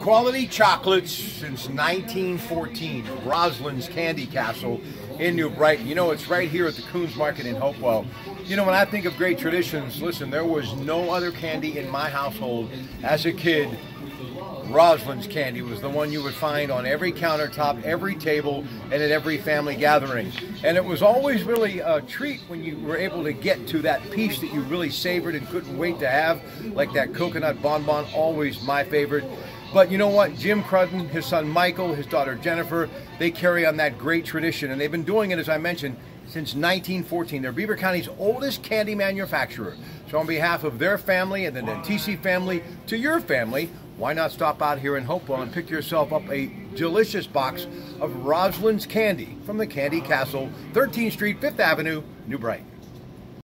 Quality chocolates since 1914. Rosalind's Candy Castle in New Brighton. You know, it's right here at the Kuhn's Market in Hopewell. You know, when I think of great traditions, listen, there was no other candy in my household as a kid Rosalind's candy was the one you would find on every countertop, every table, and at every family gathering. And it was always really a treat when you were able to get to that piece that you really savored and couldn't wait to have, like that coconut bonbon, always my favorite. But you know what? Jim Crudden, his son Michael, his daughter Jennifer, they carry on that great tradition. And they've been doing it, as I mentioned, since 1914. They're Beaver County's oldest candy manufacturer. So on behalf of their family and the TC family to your family, why not stop out here in Hopewell and pick yourself up a delicious box of Rosalind's candy from the Candy Castle, 13th Street, 5th Avenue, New Brighton.